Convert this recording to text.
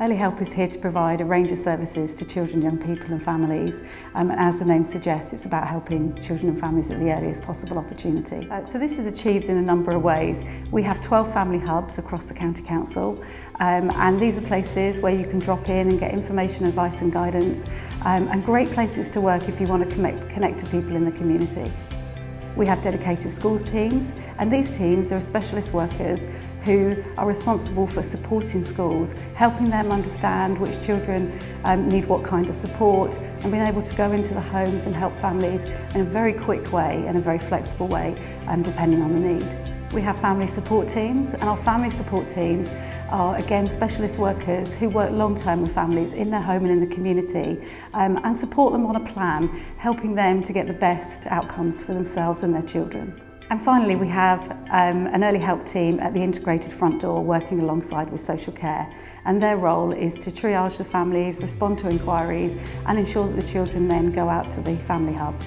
Early Help is here to provide a range of services to children, young people and families um, and as the name suggests it's about helping children and families at the earliest possible opportunity. Uh, so this is achieved in a number of ways. We have 12 family hubs across the County Council um, and these are places where you can drop in and get information, advice and guidance um, and great places to work if you want to connect, connect to people in the community. We have dedicated schools teams and these teams are specialist workers who are responsible for supporting schools, helping them understand which children um, need what kind of support and being able to go into the homes and help families in a very quick way and a very flexible way um, depending on the need. We have family support teams and our family support teams are again specialist workers who work long term with families in their home and in the community um, and support them on a plan, helping them to get the best outcomes for themselves and their children. And finally, we have um, an early help team at the integrated front door working alongside with social care. And their role is to triage the families, respond to inquiries and ensure that the children then go out to the family hubs.